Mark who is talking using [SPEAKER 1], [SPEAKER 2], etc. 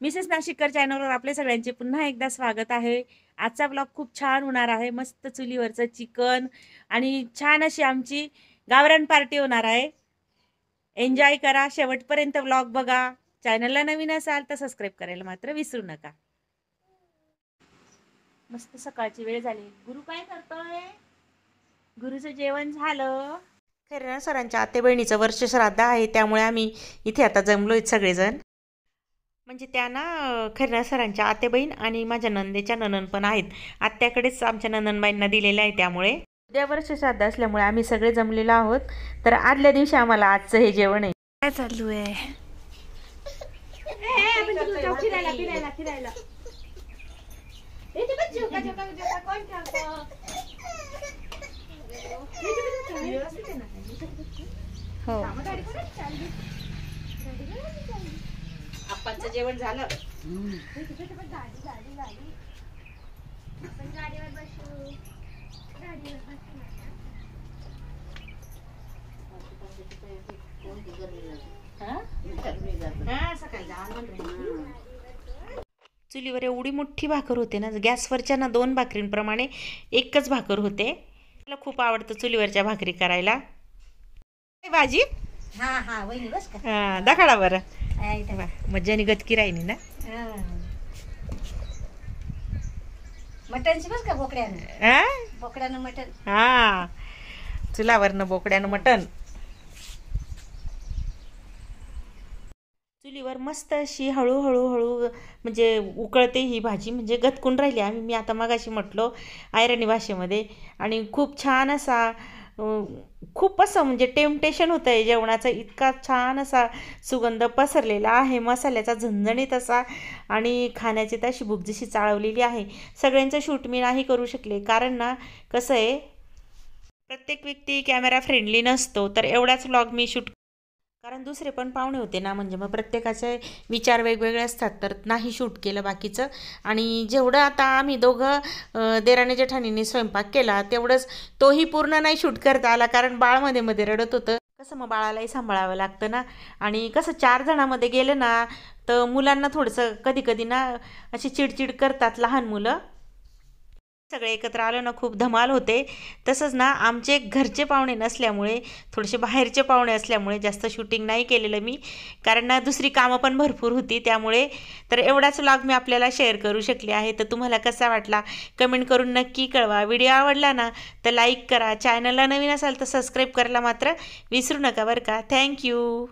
[SPEAKER 1] Mrs नाशिककर चॅनलवर आपले सगळ्यांचे पुन्हा एकदा स्वागत आहे. आजचा ब्लॉग खूप छान होणार आहे. मस्त चुलीवरचं चिकन आणि छान अशी आमची गावरान पार्टी होणार आहे. एन्जॉय करा. शेवटपर्यंत ब्लॉग बघा. चॅनलला नवीन असाल तर सबस्क्राईब करायला मात्र विसरू नका. मस्त सकाळची वेळ झाली. गुरु काय करतोय? गुरुचं जेवण झालं. खरं ना सरांच्या आते बहिणीचं वर्ष श्राद्ध आहे. त्यामुळे आम्ही इथे आता जमलोय सगळेजण. म्हणजे त्या ना खरं सरांच्या आते बहीण आणि माझ्या नंदेच्या ननन पण आहेत. आत्याकडेच आमच्या नननबाईंना दिलेल्या आहे त्यामुळे. उद्या वर्ष श्राद्ध असल्यामुळे आम्ही सगळे जमलेलो आहोत. तर आदल्या दिवशी आम्हाला आजचं हे जेवण आहे. काय चालू आहे? हो आप्पांचं जेवण झालं. चुलीवर एवढी मोठी भाकर होते ना गॅसवरच्या ना दोन भाकरींप्रमाणे एकच भाकर होते. मला खूप आवडतं चुलीवरच्या भाकरी करायला. काय भाजी?
[SPEAKER 2] हा हा वहिनी बस का?
[SPEAKER 1] हा, दाखवा बरं. मज्जानी गतकी राहिली ना.
[SPEAKER 2] मटणची बस का बोकड्यानं
[SPEAKER 1] हा?
[SPEAKER 2] बोकड्यानं मटण
[SPEAKER 1] हा चुलावरनं बोकड्यानं मटण चुलीवर मस्त अशी हळूहळू हळू म्हणजे उकळते ही भाजी म्हणजे गतकून राहिली आम्ही मी आता मगाशी म्हटलो आयरणी भाषेमध्ये आणि खूप छान असा खूप असं म्हणजे टेम्पटेशन होतं आहे जेवणाचा इतका छान असा सुगंध पसरलेला आहे. मसाल्याचा झणझणीत असा आणि खाण्याची तशी भूक जशी चाळवलेली आहे. सगळ्यांचं शूट मी नाही करू शकले. कारण ना कसं आहे प्रत्येक व्यक्ती कॅमेरा फ्रेंडली नसतो. तर एवढाच व्लॉग मी शूट कारण दुसरे पण पाहुणे होते ना म्हणजे मग प्रत्येकाचे विचार वेगवेगळे असतात तर नाही शूट केलं बाकीचं. आणि जेवढं आता आम्ही दोघं देराने जेठाणीने स्वयंपाक केला तेवढंच तोही पूर्ण नाही शूट करता आला कारण बाळमध्ये मध्ये मध्ये रडत होतं. कसं मग बाळालाही सांभाळावं लागतं ना? आणि कसं चार जणांमध्ये गेलं ना तर मुलांना थोडंसं कधी कधी ना अशी चिडचिड करतात लहान मुलं. सगळे एकत्र आलो ना खूप धमाल होते. तसंच ना आमचे घरचे पाहुणे नसल्यामुळे थोडेसे बाहेरचे पाहुणे असल्यामुळे जास्त शूटिंग नाही केलेलं मी. कारण ना दुसरी कामं पण भरपूर होती. त्यामुळे तर एवढाच व्लॉग मी आपल्याला शेअर करू शकले आहे. तर तुम्हाला कसा वाटला? कमेंट करून नक्की कळवा. व्हिडिओ आवडला ना तर लाईक करा. चॅनलला नवीन असाल तर सबस्क्राईब करायला मात्र विसरू नका बरं का? थँक्यू